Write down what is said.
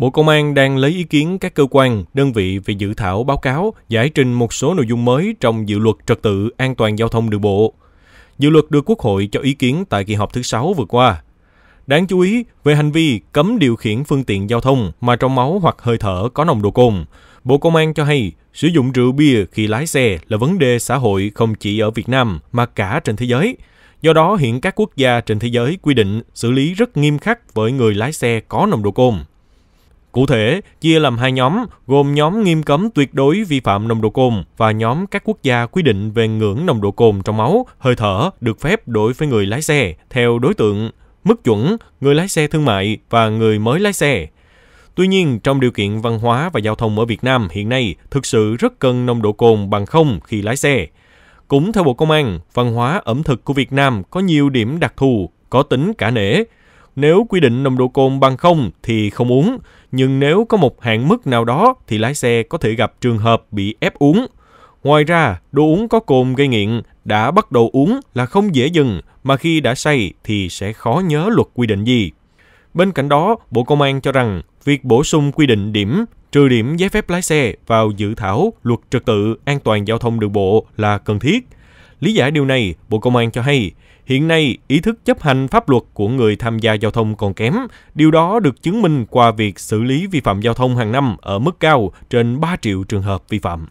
Bộ Công an đang lấy ý kiến các cơ quan, đơn vị về dự thảo báo cáo giải trình một số nội dung mới trong dự luật trật tự an toàn giao thông đường bộ. Dự luật được Quốc hội cho ý kiến tại kỳ họp thứ 6 vừa qua. Đáng chú ý, về hành vi cấm điều khiển phương tiện giao thông mà trong máu hoặc hơi thở có nồng độ cồn, Bộ Công an cho hay sử dụng rượu bia khi lái xe là vấn đề xã hội không chỉ ở Việt Nam mà cả trên thế giới. Do đó, hiện các quốc gia trên thế giới quy định xử lý rất nghiêm khắc với người lái xe có nồng độ cồn. Cụ thể, chia làm hai nhóm, gồm nhóm nghiêm cấm tuyệt đối vi phạm nồng độ cồn và nhóm các quốc gia quy định về ngưỡng nồng độ cồn trong máu, hơi thở được phép đối với người lái xe theo đối tượng, mức chuẩn, người lái xe thương mại và người mới lái xe. Tuy nhiên, trong điều kiện văn hóa và giao thông ở Việt Nam hiện nay thực sự rất cần nồng độ cồn bằng không khi lái xe. Cũng theo Bộ Công an, văn hóa ẩm thực của Việt Nam có nhiều điểm đặc thù, có tính cả nể. Nếu quy định nồng độ cồn bằng không thì không uống, nhưng nếu có một hạn mức nào đó thì lái xe có thể gặp trường hợp bị ép uống. Ngoài ra, đồ uống có cồn gây nghiện, đã bắt đầu uống là không dễ dừng, mà khi đã say thì sẽ khó nhớ luật quy định gì. Bên cạnh đó, Bộ Công an cho rằng việc bổ sung quy định điểm trừ điểm giấy phép lái xe vào dự thảo luật trật tự an toàn giao thông đường bộ là cần thiết. Lý giải điều này, Bộ Công an cho hay, hiện nay ý thức chấp hành pháp luật của người tham gia giao thông còn kém. Điều đó được chứng minh qua việc xử lý vi phạm giao thông hàng năm ở mức cao trên 3 triệu trường hợp vi phạm.